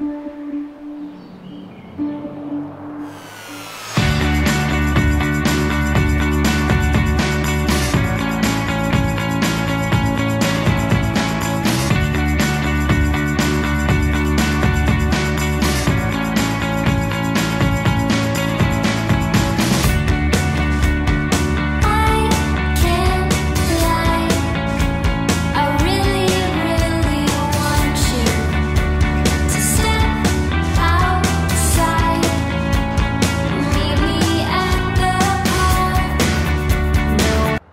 mm you.